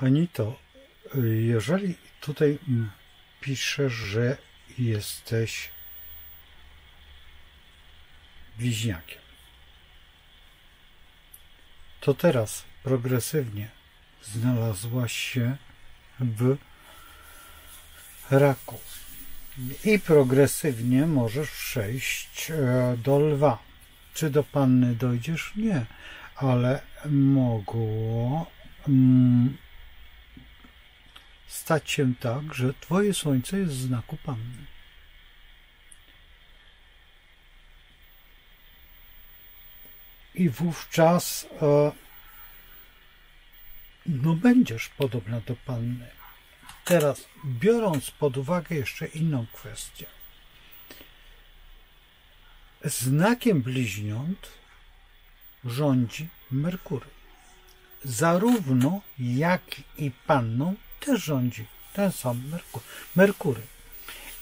Anito, jeżeli tutaj piszesz, że jesteś bliźniakiem, to teraz progresywnie znalazłaś się w raku i progresywnie możesz przejść e, do lwa. Czy do panny dojdziesz? Nie, ale mogło mm, stać się tak, że twoje słońce jest w znaku panny. I wówczas e, no będziesz podobna do panny. Teraz, biorąc pod uwagę jeszcze inną kwestię. Znakiem bliźniąt rządzi Merkury. Zarówno jak i panną też rządzi ten sam Merkur, Merkury.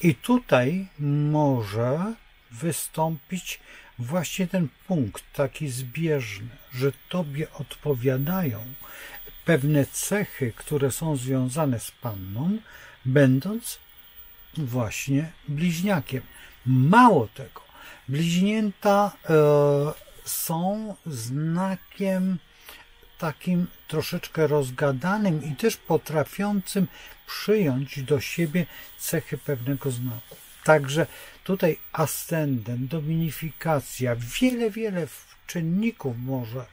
I tutaj może wystąpić właśnie ten punkt taki zbieżny, że tobie odpowiadają pewne cechy, które są związane z panną, będąc właśnie bliźniakiem. Mało tego, bliźnięta e, są znakiem takim troszeczkę rozgadanym i też potrafiącym przyjąć do siebie cechy pewnego znaku. Także tutaj ascendent, dominifikacja, wiele, wiele czynników może e,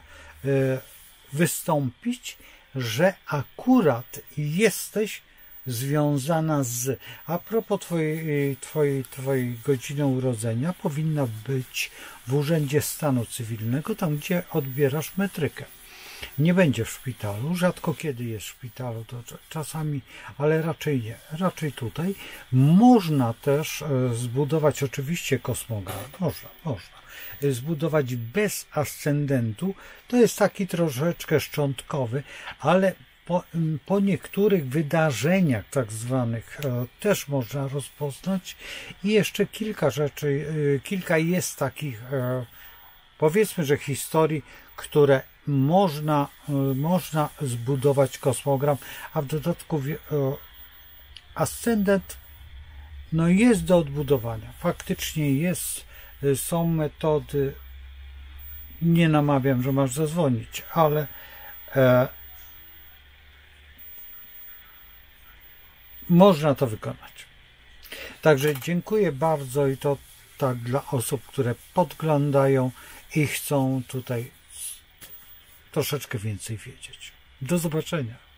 wystąpić, że akurat jesteś związana z. A propos twojej, twojej, twojej godziny urodzenia, powinna być w Urzędzie Stanu Cywilnego, tam gdzie odbierasz metrykę. Nie będzie w szpitalu, rzadko kiedy jest w szpitalu, to czasami, ale raczej nie, raczej tutaj. Można też e, zbudować oczywiście kosmogram, można, można. Zbudować bez ascendentu, to jest taki troszeczkę szczątkowy, ale po, po niektórych wydarzeniach tak zwanych e, też można rozpoznać. I jeszcze kilka rzeczy, e, kilka jest takich e, powiedzmy, że historii, które można, można zbudować kosmogram, a w dodatku ascendent no jest do odbudowania. Faktycznie jest są metody, nie namawiam, że masz zadzwonić, ale e, można to wykonać. Także dziękuję bardzo i to tak dla osób, które podglądają i chcą tutaj troszeczkę więcej wiedzieć. Do zobaczenia.